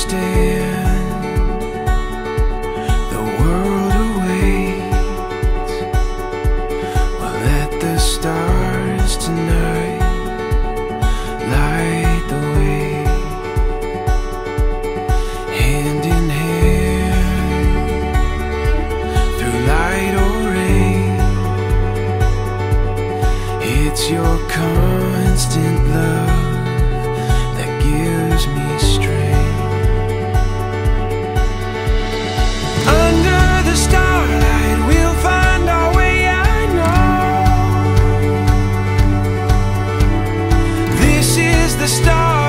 stay the stars.